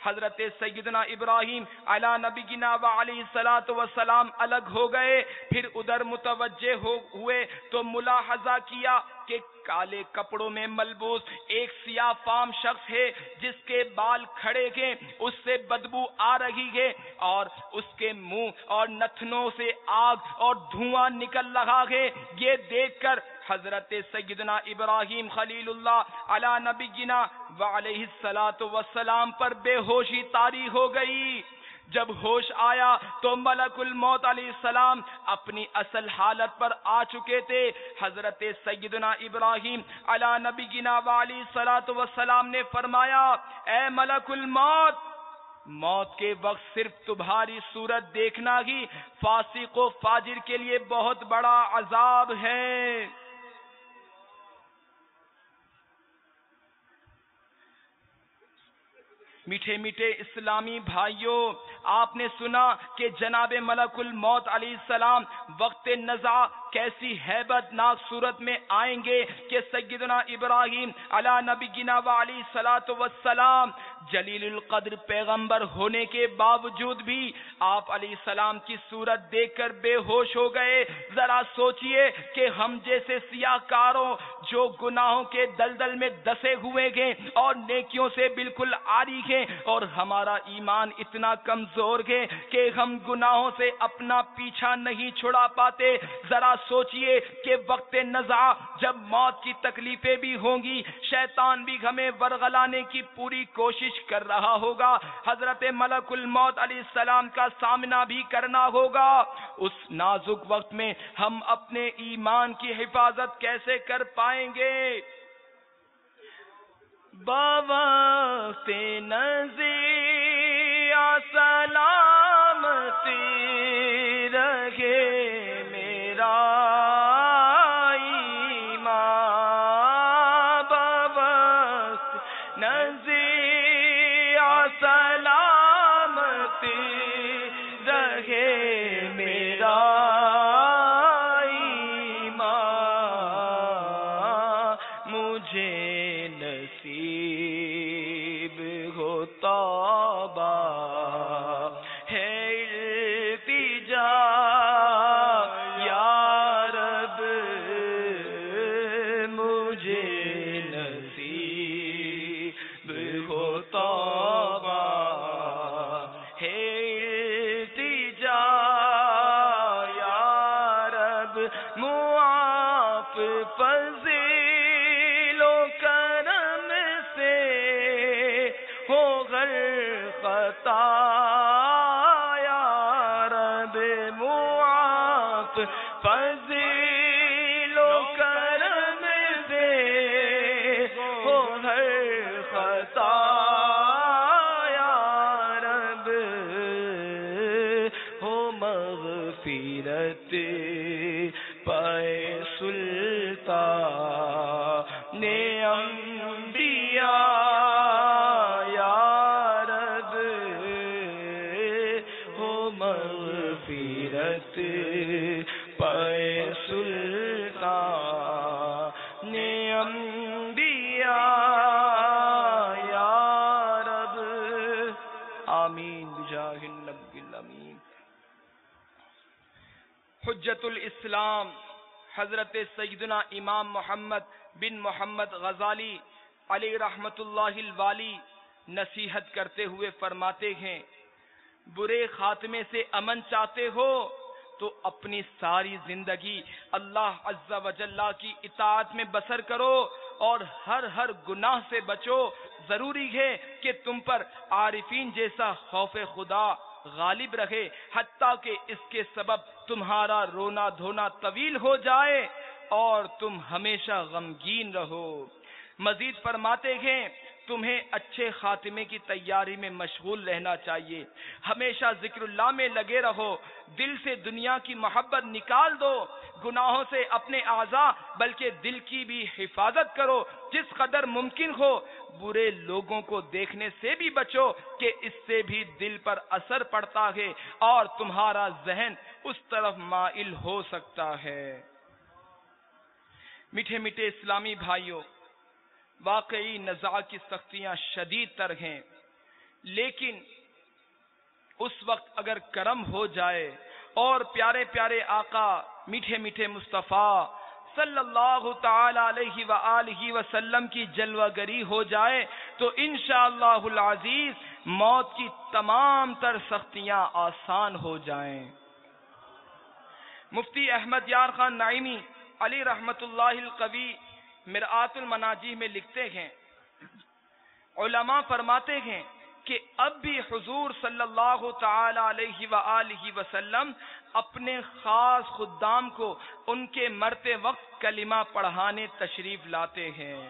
حضرت سیدنا ابراہیم علی نبی گنا و علیہ السلام الگ ہو گئے، پھر ادھر متوجہ ہوئے تو ملاحظہ کیا کہ کالے کپڑوں میں ملبوس ایک سیاہ فام شخص ہے جس کے بال کھڑے گئے اس سے بدبو آ رہی ہے اور اس کے منہ اور نتنوں سے آگ اور دھواں نکل رہا ہے۔ یہ دیکھ کر حضرت سیدنا ابراہیم خلیل اللہ علی نبی گنا وسلام پر بے ہوشی تاری ہو گئی۔ جب ہوش آیا تو ملک الموت علیہ السلام اپنی اصل حالت پر آ چکے تھے۔ حضرت سیدنا ابراہیم علی نبی گنا والی سلاۃ وسلام نے فرمایا، اے ملک الموت، موت کے وقت صرف تمہاری صورت دیکھنا ہی فاسق و فاجر کے لیے بہت بڑا عذاب ہے۔ میٹھے میٹھے اسلامی بھائیوں آپ نے سنا کہ جناب ملک الموت علیہ السلام وقت نزا کیسی حیبت ناک صورت میں آئیں گے کہ سیدنا ابراہیم علی نبی گنا علی سلاۃ وسلام جلیل القدر پیغمبر ہونے کے باوجود بھی آپ علیہ السلام کی صورت دیکھ کر بے ہوش ہو گئے۔ ذرا سوچئے کہ ہم جیسے سیاہ کاروں جو گناہوں کے دلدل میں دسے ہوئے گے اور نیکیوں سے بالکل آری گے اور ہمارا ایمان اتنا کمزور گے کہ ہم گناہوں سے اپنا پیچھا نہیں چھڑا پاتے۔ ذرا سوچئے کہ وقت نزا جب موت کی تکلیفیں بھی ہوں گی، شیطان بھی ہمیں ورغلانے کی پوری کوشش کر رہا ہوگا۔ حضرت ملک الموت علیہ السلام کا سامنا بھی کرنا ہوگا۔ اس نازک وقت میں ہم اپنے ایمان کی حفاظت کیسے کر پائیں گے؟ بابا سے نظی سیرت پائے سلطان حجت الاسلام، حضرت سیدنا امام محمد بن محمد غزالی علی رحمت اللہ الوالی نصیحت کرتے ہوئے فرماتے ہیں، برے خاتمے سے امن چاہتے ہو تو اپنی ساری زندگی اللہ عز و جلہ کی اطاعت میں بسر کرو اور ہر ہر گناہ سے بچو۔ ضروری ہے کہ تم پر عارفین جیسا خوف خدا غالب رہے، حتیٰ کہ اس کے سبب تمہارا رونا دھونا طویل ہو جائے اور تم ہمیشہ غمگین رہو۔ مزید فرماتے ہیں تمہیں اچھے خاتمے کی تیاری میں مشغول رہنا چاہیے۔ ہمیشہ ذکر اللہ میں لگے رہو۔ دل سے دنیا کی محبت نکال دو۔ گناہوں سے اپنے اعضا بلکہ دل کی بھی حفاظت کرو۔ جس قدر ممکن ہو۔ برے لوگوں کو دیکھنے سے بھی بچو کہ اس سے بھی دل پر اثر پڑتا ہے اور تمہارا ذہن اس طرف مائل ہو سکتا ہے۔ میٹھے میٹھے اسلامی بھائیوں واقعی نزا کی سختیاں شدید تر ہیں۔ لیکن اس وقت اگر کرم ہو جائے اور پیارے پیارے آقا میٹھے میٹھے مصطفیٰ صلی اللہ تعالی علیہ وآلہ وسلم کی جلوہ گری ہو جائے تو انشاءاللہ العزیز موت کی تمام تر سختیاں آسان ہو جائیں۔ مفتی احمد یار خان نائمی علی رحمت اللہ القوی مرآت المناجی میں لکھتے ہیں۔ علماء فرماتے ہیں کہ اب بھی حضور صلی اللہ تعالی علیہ وآلہ وسلم اپنے خاص خدام کو ان کے مرتے وقت کلمہ پڑھانے تشریف لاتے ہیں۔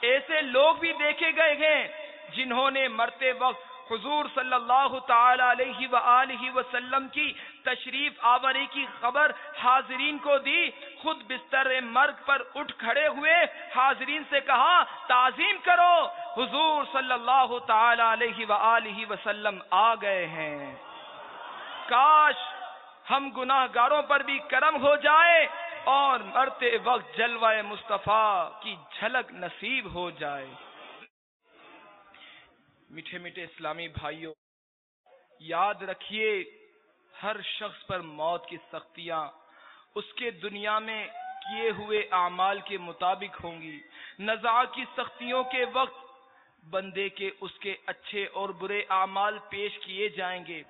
ایسے لوگ بھی دیکھے گئے ہیں جنہوں نے مرتے وقت حضور صلی اللہ تعالی علیہ وآلہ وسلم کی تشریف آوری کی خبر حاضرین کو دی، خود بستر مرگ پر اٹھ کھڑے ہوئے حاضرین سے کہا، تعظیم کرو۔ حضور صلی اللہ تعالی علیہ وآلہ وسلم آ گئے ہیں۔ کاش ہم گناہ گاروں پر بھی کرم ہو جائے اور مرتے وقت جلوہ مصطفیٰ کی جھلک نصیب ہو جائے۔ میٹھے میٹھے اسلامی بھائیوں، یاد رکھیے ہر شخص پر موت کی سختیاں، اس کے دنیا میں کیے ہوئے اعمال کے مطابق ہوں گی۔ نزا کی سختیوں کے وقت بندے کے اس کے اچھے اور برے اعمال پیش کیے جائیں گے۔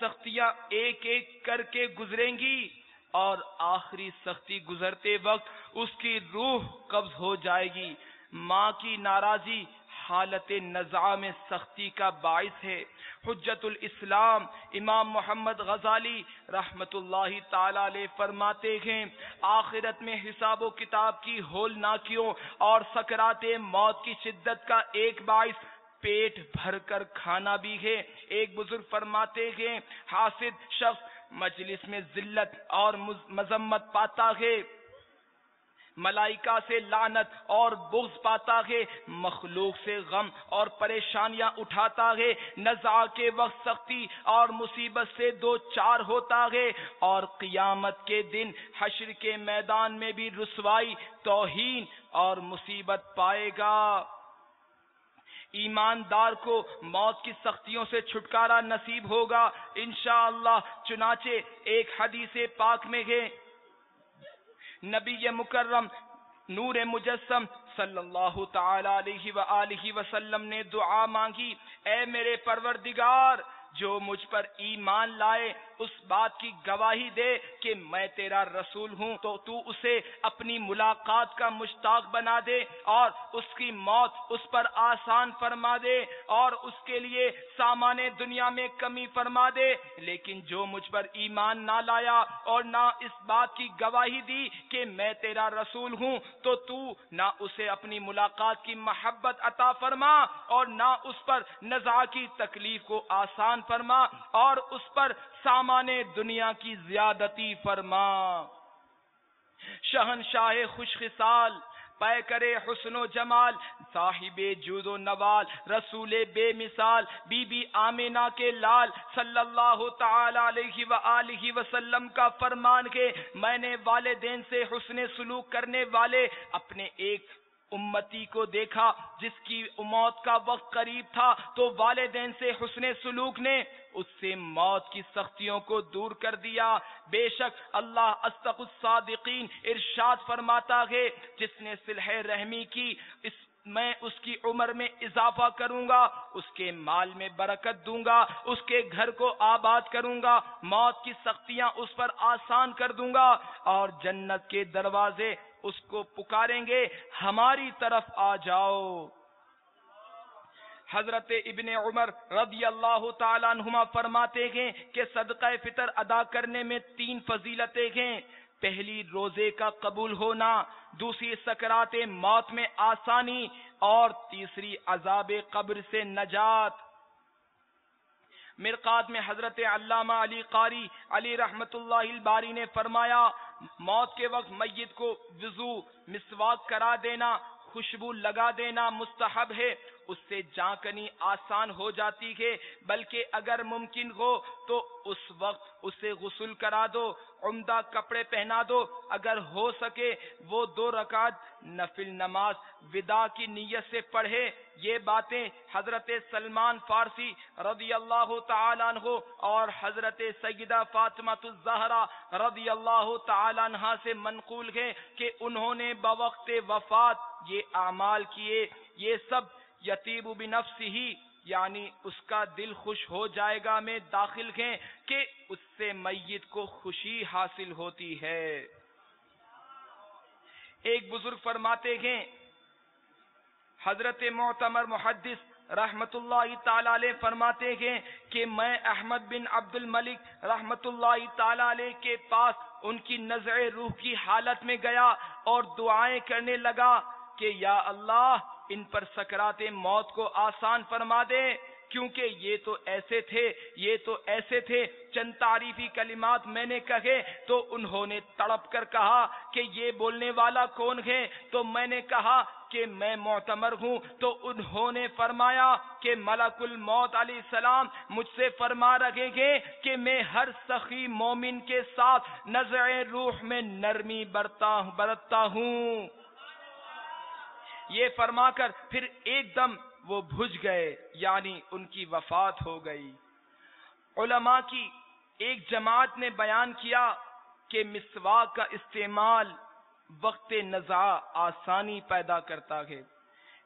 سختیاں ایک ایک کر کے گزریں گی اور آخری سختی گزرتے وقت اس کی روح قبض ہو جائے گی۔ ماں کی ناراضی حالت نزا میں سختی کا باعث ہے۔ حجت الاسلام، امام محمد غزالی رحمت اللہ تعالی فرماتے ہیں، آخرت میں حساب و کتاب کی ہول ناکیوں اور سکرات موت کی شدت کا ایک باعث پیٹ بھر کر کھانا بھی ہے۔ ایک بزرگ فرماتے ہیں، حاسد شخص مجلس میں ذلت اور مذمت پاتا ہے۔ ملائکہ سے لانت اور بغض پاتا ہے، مخلوق سے غم اور پریشانیاں اٹھاتا ہے۔ نزا کے وقت سختی اور مصیبت سے دو چار ہوتا ہے۔ اور قیامت کے دن حشر کے میدان میں بھی رسوائی، توہین اور مصیبت پائے گا۔ ایماندار کو موت کی سختیوں سے چھٹکارا نصیب ہوگا۔ انشاءاللہ، چنانچہ ایک حدیث پاک میں گئے نبی مکرم، نور مجسم، صلی اللہ تعالی علیہ وآلہ وسلم نے دعا مانگی، اے میرے پروردگار، جو مجھ پر ایمان لائے اس بات کی گواہی دے کہ میں تیرا رسول ہوں تو تو اسے اپنی ملاقات کا مشتاق بنا دے اور اس کی موت اس پر آسان فرما دے اور اس کے لیے سامان دنیا میں کمی فرما دے لیکن جو مجھ پر ایمان نہ لایا اور نہ اس بات کی گواہی دی کہ میں تیرا رسول ہوں تو تو نہ اسے اپنی ملاقات کی محبت عطا فرما اور نہ اس پر نزا کی تکلیف کو آسان فرما اور اس پر سامان دنیا کی زیادتی فرما۔ شہنشاہ خوش خصال پے کرے حسن و جمال، صاحب جود و نوال، رسول بے مثال بی بی آمینہ کے لال صلی اللہ تعالی علیہ وآلہ وسلم کا فرمان کے۔ میں نے والدین سے حسن سلوک کرنے والے اپنے ایک امتی کو دیکھا، جس کی موت کا وقت قریب تھا، تو والدین سے حسن سلوک نے اس سے موت کی سختیوں کو دور کر دیا۔ بے شک اللہ استق الصادقین ارشاد فرماتا ہے، جس نے صلح رحمی کی، اس میں اس کی عمر میں اضافہ کروں گا، اس کے مال میں برکت دوں گا، اس کے گھر کو آباد کروں گا، موت کی سختیاں اس پر آسان کر دوں گا اور جنت کے دروازے اس کو پکاریں گے، ہماری طرف آ جاؤ۔ حضرت ابن عمر رضی اللہ تعالیٰ عنہما فرماتے ہیں کہ صدقہ فطر ادا کرنے میں تین فضیلتیں ہیں۔ پہلی، روزے کا قبول ہونا۔ دوسری، سکرات موت میں آسانی۔ اور تیسری، عذاب قبر سے نجات۔ مرقات میں حضرت علامہ علی قاری علی رحمت اللہ الباری نے فرمایا موت کے وقت میت کو وضو مسواک کرا دینا خوشبو لگا دینا مستحب ہے، اس سے جانکنی آسان ہو جاتی ہے۔ بلکہ اگر ممکن ہو تو اس وقت اسے غسل کرا دو، عمدہ کپڑے پہنا دو۔ اگر ہو سکے وہ دو رکعت نفل نماز ودا کی نیت سے پڑھے۔ یہ باتیں حضرت سلمان فارسی رضی اللہ تعالیٰ عنہ اور حضرت سیدہ فاطمہ الزہرا رضی اللہ تعالیٰ عنہ سے منقول ہے کہ انہوں نے بوقت وفات یہ اعمال کیے، یہ سب یتیب بنفس ہی یعنی اس کا دل خوش ہو جائے گا میں داخل ہیں کہ اس سے میت کو خوشی حاصل ہوتی ہے۔ ایک بزرگ فرماتے ہیں، حضرت معتمر محدث رحمت اللہ تعالی علیہ فرماتے ہیں کہ میں احمد بن عبد الملک رحمت اللہ تعالی علیہ کے پاس ان کی نظر روح کی حالت میں گیا اور دعائیں کرنے لگا۔ کہ یا اللہ ان پر سکرات موت کو آسان فرما دے، کیونکہ یہ تو ایسے تھے، یہ تو ایسے تھے، چند تعریفی کلمات میں نے کہے تو انہوں نے تڑپ کر کہا کہ یہ بولنے والا کون ہے؟ تو میں نے کہا کہ میں معتمر ہوں، تو انہوں نے فرمایا کہ ملک الموت علیہ السلام مجھ سے فرما رکھے گے کہ میں ہر سخی مومن کے ساتھ نظر روح میں نرمی برتا برتتا ہوں۔ یہ فرما کر پھر ایک دم وہ بھج گئے یعنی ان کی وفات ہو گئی۔ علماء کی ایک جماعت نے بیان کیا کہ مسواک کا استعمال وقت نزا آسانی پیدا کرتا ہے۔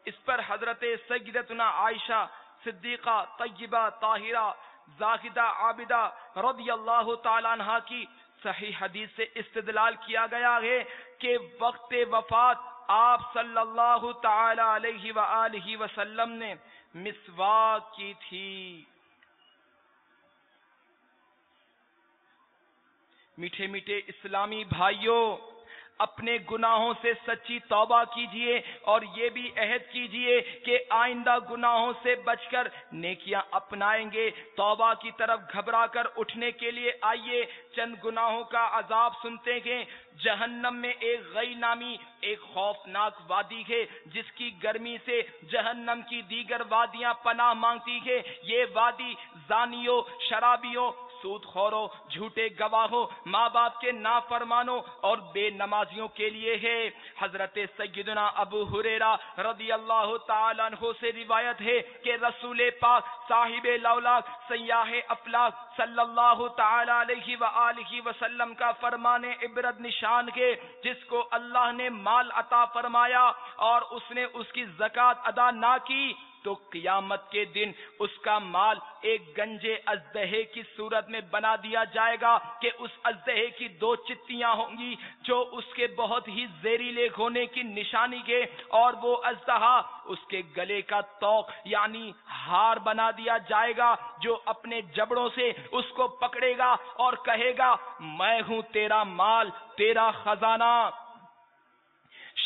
اس پر حضرت سیدتنا عائشہ صدیقہ طیبہ طاہرہ زاہدہ عابدہ رضی اللہ تعالیٰ عنہ کی صحیح حدیث سے استدلال کیا گیا ہے کہ وقت وفات آپ صلی اللہ تعالی علیہ وآلہ وسلم نے مسواک کی تھی۔ میٹھے میٹھے اسلامی بھائیوں اپنے گناہوں سے سچی توبہ کیجیے اور یہ بھی عہد کیجیے کہ آئندہ گناہوں سے بچ کر نیکیاں اپنائیں گے۔ توبہ کی طرف گھبرا کر اٹھنے کے لیے آئیے۔ چند گناہوں کا عذاب سنتے گے جہنم میں ایک غی نامی، ایک خوفناک وادی ہے، جس کی گرمی سے جہنم کی دیگر وادیاں پناہ مانگتی ہے۔ یہ وادی زانیوں، شرابیوں سود خوروں جھوٹے گواہوں ماں باپ کے نافرمانوں اور بے نمازیوں کے لیے ہے۔ حضرت سیدنا ابو حریرہ رضی اللہ تعالیٰ عنہ سے روایت ہے کہ رسول پاک صاحب لولاک سیاح افلاق صلی اللہ تعالی علیہ وآلہ وسلم کا فرمان عبرت نشان کے جس کو اللہ نے مال عطا فرمایا اور اس نے اس کی زکاة ادا نہ کی۔ تو قیامت کے دن اس کا مال ایک گنجے ازدہے کی صورت میں بنا دیا جائے گا کہ اس ازدہے کی دو چتیاں ہوں گی جو اس کے بہت ہی زیریلے ہونے کی نشانی کے اور وہ ازدہا اس کے گلے کا توق یعنی ہار بنا دیا جائے گا جو اپنے جبڑوں سے اس کو پکڑے گا اور کہے گا، میں ہوں تیرا مال، تیرا خزانہ۔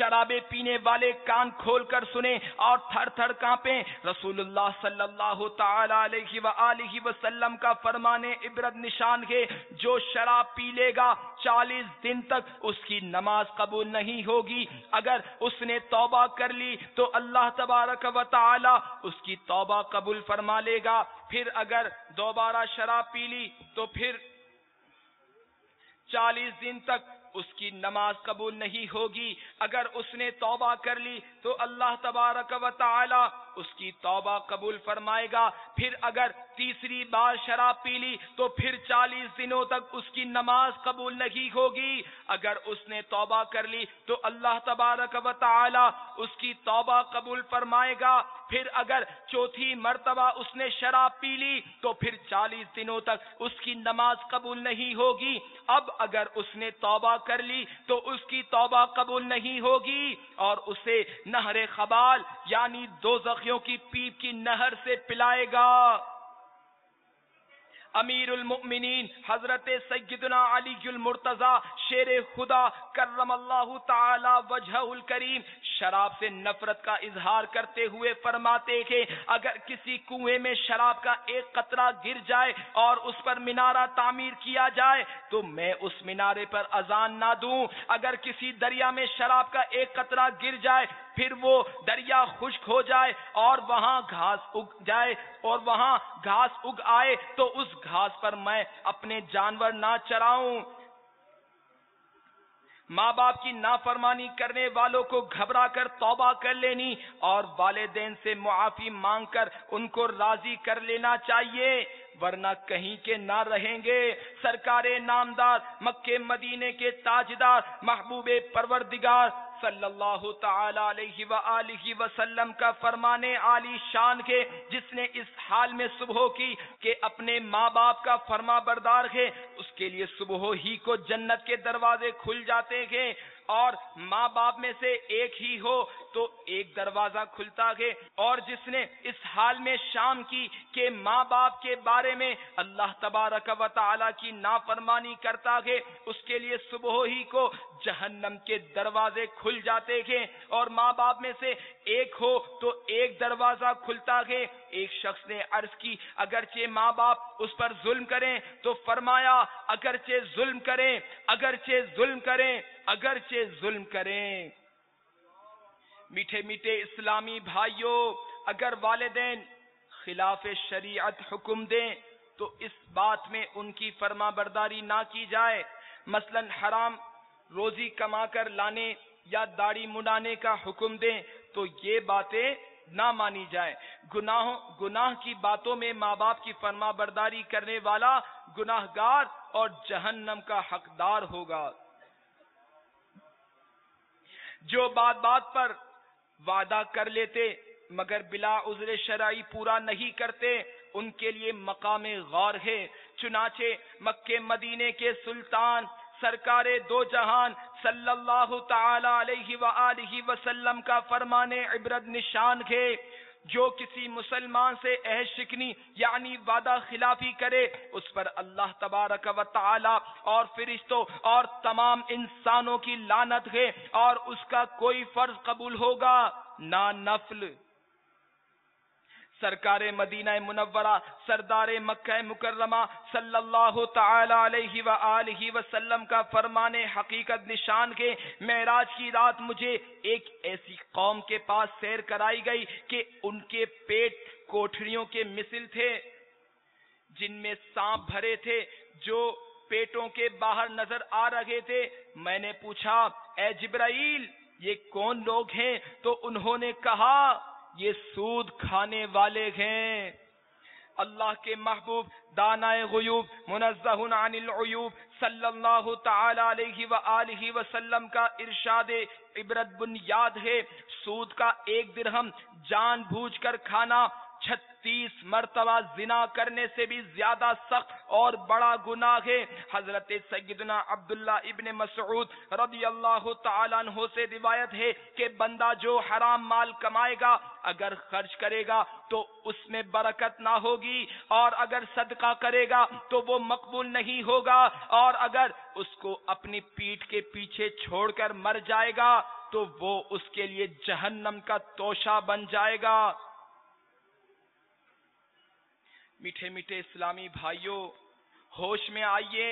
شرابے پینے والے کان کھول کر سنیں اور تھر تھر کانپیں۔ رسول اللہ صلی اللہ تعالی علیہ وآلہ وسلم کا فرمانے عبرت نشان ہے، جو شراب پی لے گا، چالیس دن تک اس کی نماز قبول نہیں ہوگی۔ اگر اس نے توبہ کر لی تو اللہ تبارک و تعالی اس کی توبہ قبول فرما لے گا۔ پھر اگر دوبارہ شراب پی لی تو پھر چالیس دن تک اس کی نماز قبول نہیں ہوگی، اگر اس نے توبہ کر لی تو اللہ تبارک و تعالی اس کی توبہ قبول فرمائے گا۔ پھر اگر تیسری بار شراب پی لی تو پھر چالیس دنوں تک اس کی نماز قبول نہیں ہوگی۔ اگر اس نے توبہ کر لی تو اللہ تبارک و تعالی اس کی توبہ قبول فرمائے گا۔ پھر اگر چوتھی مرتبہ اس نے شراب پی لی تو پھر چالیس دنوں تک اس کی نماز قبول نہیں ہوگی۔ اب اگر اس نے توبہ کر لی تو اس کی توبہ قبول نہیں ہوگی اور اسے نہر خبال یعنی دو زخیوں کی پیپ کی نہر سے پلائے گا۔ امیر المؤمنین، حضرت سیدنا علی المرتضی، شیر خدا، کرم اللہ تعالی وجہ الکریم، شراب سے نفرت کا اظہار کرتے ہوئے فرماتے کہ اگر کسی کنویں میں شراب کا ایک قطرہ گر جائے اور اس پر منارہ تعمیر کیا جائے، تو میں اس منارے پر اذان نہ دوں۔ اگر کسی دریا میں شراب کا ایک قطرہ گر جائے پھر وہ دریا خشک ہو جائے اور وہاں گھاس اگ جائے اور وہاں گھاس اگ آئے تو اس گھاس پر میں اپنے جانور نہ چراؤں۔ ماں باپ کی نافرمانی کرنے والوں کو گھبرا کر توبہ کر لینی اور والدین سے معافی مانگ کر ان کو راضی کر لینا چاہیے، ورنہ کہیں کے نہ رہیں گے۔ سرکار نامدار مکے مدینے کے تاجدار، محبوب پروردگار صلی اللہ تعالی علیہ وآلہ وسلم کا فرمانے عالی شان کے جس نے اس حال میں صبح کی کہ اپنے ماں باپ کا فرما بردار ہے، اس کے لیے صبح ہی کو جنت کے دروازے کھل جاتے ہیں۔ اور ماں باپ میں سے ایک ہی ہو تو ایک دروازہ کھلتا ہے۔ اور جس نے اس حال میں شام کی کہ ماں باپ کے بارے میں اللہ تبارک و تعالی کی نافرمانی کرتا ہے، اس کے لیے صبح ہی کو جہنم کے دروازے کھل جاتے ہیں۔ اور ماں باپ میں سے ایک ہو تو ایک دروازہ کھلتا ہے۔ ایک شخص نے عرض کی، اگرچہ ماں باپ اس پر ظلم کریں تو فرمایا، اگرچہ ظلم کریں، اگرچہ ظلم کریں۔ اگرچہ ظلم کریں۔ میٹھے میٹھے اسلامی بھائیوں اگر والدین خلاف شریعت حکم دیں، تو اس بات میں ان کی فرما برداری نہ کی جائے۔ مثلا حرام روزی کما کر لانے یا داڑھی منڈانے کا حکم دیں، تو یہ باتیں نہ مانی جائے گناہ گناہ کی باتوں میں ماں باپ کی فرما برداری کرنے والا گناہ گار اور جہنم کا حقدار ہوگا۔ جو بات بات پر وعدہ کر لیتے مگر بلا عذر شرعی پورا نہیں کرتے، ان کے لیے مقام غور ہے۔ چنانچہ مکے مدینے کے سلطان سرکار دو جہان صلی اللہ تعالی علیہ وآلہ وسلم کا فرمان عبرت نشان ہے۔ جو کسی مسلمان سے شکنی یعنی وعدہ خلافی کرے، اس پر اللہ تبارک و تعالی اور فرشتوں اور تمام انسانوں کی لانت ہے اور اس کا کوئی فرض قبول ہوگا؟ نہ نفل۔ سرکار مدینہ منورہ، سردار مکہ مکرمہ صلی اللہ تعالی علیہ وآلہ وسلم کا فرمان حقیقت نشان کے معراج کی رات مجھے ایک ایسی قوم کے پاس سیر کرائی گئی کہ ان کے پیٹ کوٹھڑیوں کے مثل تھے، جن میں سانپ بھرے تھے، جو پیٹوں کے باہر نظر آ رہے تھے۔ میں نے پوچھا، اے جبرائیل، یہ کون لوگ ہیں؟ تو انہوں نے کہا یہ سود کھانے والے ہیں۔ اللہ کے محبوب دانائے غیوب منزہ عن العیوب صلی اللہ تعالی علیہ وآلہ وسلم کا ارشاد عبرت بنیاد ہے۔ سود کا ایک درہم جان بوجھ کر کھانا چھتیس مرتبہ زنا کرنے سے بھی زیادہ سخت اور بڑا گناہ ہے۔ حضرت سیدنا عبداللہ ابن مسعود رضی اللہ تعالیٰ عنہ سے روایت ہے کہ بندہ جو حرام مال کمائے گا، اگر خرچ کرے گا تو اس میں برکت نہ ہوگی، اور اگر صدقہ کرے گا تو وہ مقبول نہیں ہوگا، اور اگر اس کو اپنی پیٹ کے پیچھے چھوڑ کر مر جائے گا تو وہ اس کے لیے جہنم کا توشہ بن جائے گا۔ میٹھے میٹھے اسلامی بھائیوں ہوش میں آئیے،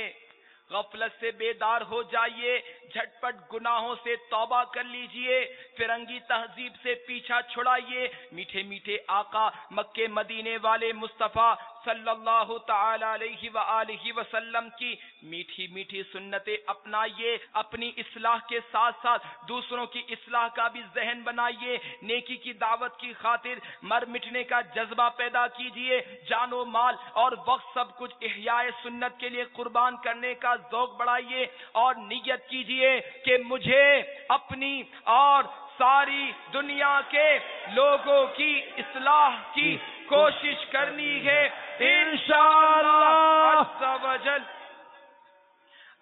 غفلت سے بیدار ہو جائیے جھٹ پٹ گناہوں سے توبہ کر لیجیے، فرنگی تہذیب سے پیچھا چھڑائیے، میٹھے میٹھے آقا مکے مدینے والے مصطفیٰ صلی اللہ تعالی علیہ وآلہ وسلم کی میٹھی میٹھی سنتیں اپنائیے، اپنی اصلاح کے ساتھ ساتھ دوسروں کی اصلاح کا بھی ذہن بنائیے، نیکی کی دعوت کی خاطر مر مٹنے کا جذبہ پیدا کیجیے جان و مال اور وقت سب کچھ احیاء سنت کے لیے قربان کرنے کا ذوق بڑھائیے اور نیت کیجیے کہ مجھے اپنی اور ساری دنیا کے لوگوں کی اصلاح کی کوشش کرنی ہے۔ انشاءاللہ۔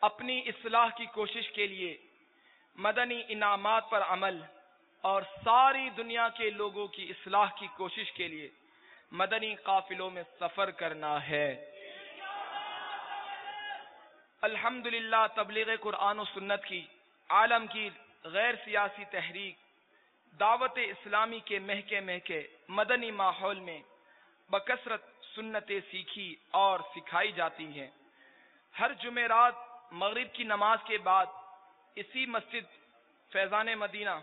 اپنی اصلاح کی کوشش کے لیے مدنی انعامات پر عمل اور ساری دنیا کے لوگوں کی اصلاح کی کوشش کے لیے مدنی قافلوں میں سفر کرنا ہے۔ الحمدللہ تبلیغ قرآن و سنت کی عالم کی غیر سیاسی تحریک دعوت اسلامی کے مہکے مہکے مدنی ماحول میں بکثرت سنتیں سیکھی اور سکھائی جاتی ہیں۔ ہر جمعرات مغرب کی نماز کے بعد اسی مسجد فیضان مدینہ،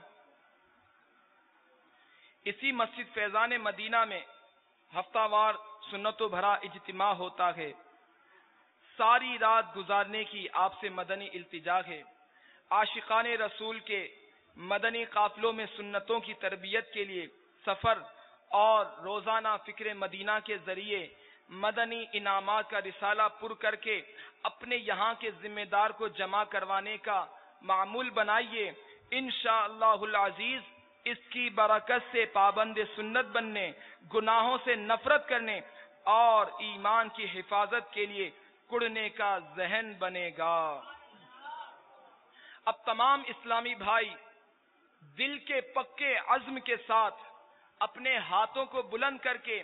اسی مسجد فیضان مدینہ میں ہفتہ وار سنت و بھرا اجتماع ہوتا ہے۔ ساری رات گزارنے کی آپ سے مدنی التجا ہے۔ عاشقان رسول کے مدنی قافلوں میں سنتوں کی تربیت کے لیے سفر اور روزانہ فکر مدینہ کے ذریعے مدنی انعامات کا رسالہ پر کر کے اپنے یہاں کے ذمہ دار کو جمع کروانے کا معمول بنائیے۔ انشاءاللہ العزیز، اس کی برکت سے پابند سنت بننے، گناہوں سے نفرت کرنے اور ایمان کی حفاظت کے لیے کڑنے کا ذہن بنے گا۔ اب تمام اسلامی بھائی دل کے پکے عزم کے ساتھ اپنے ہاتھوں کو بلند کر کے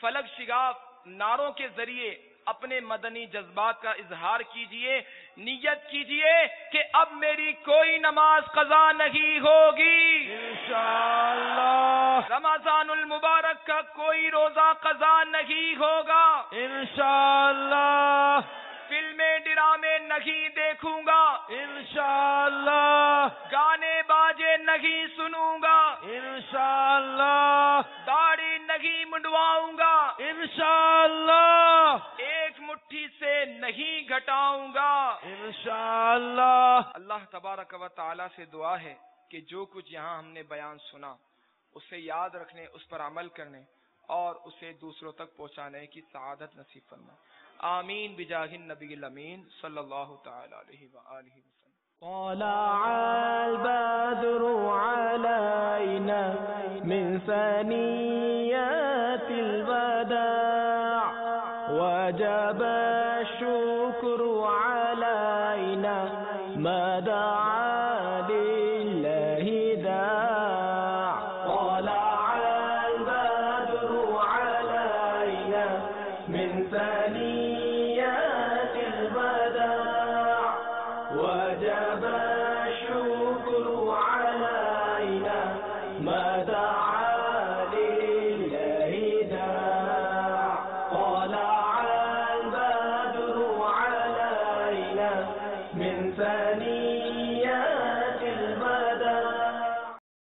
فلک شگاف ناروں کے ذریعے اپنے مدنی جذبات کا اظہار کیجیے نیت کیجیے کہ اب میری کوئی نماز قضا نہیں ہوگی۔ انشاءاللہ۔ رمضان المبارک کا کوئی روزہ قضا نہیں ہوگا۔ انشاءاللہ۔ فلمیں ڈرامے نہیں دیکھوں گا۔ انشاءاللہ۔ گانے باجے نہیں سنوں گا۔ انشاءاللہ۔ داڑھی نہیں منڈواؤں گا۔ انشاءاللہ۔ ایک مٹھی سے نہیں گھٹاؤں گا۔ انشاءاللہ۔ اللہ تبارک و تعالی سے دعا ہے کہ جو کچھ یہاں ہم نے بیان سنا اسے یاد رکھنے اس پر عمل کرنے اور اسے دوسروں تک پہنچانے کی سعادت نصیب فرما آمين بجاه النبي الأمين صلى الله تعالى عليه وآله وسلم. طلع البدر علينا من ثنيات الوداع وجبال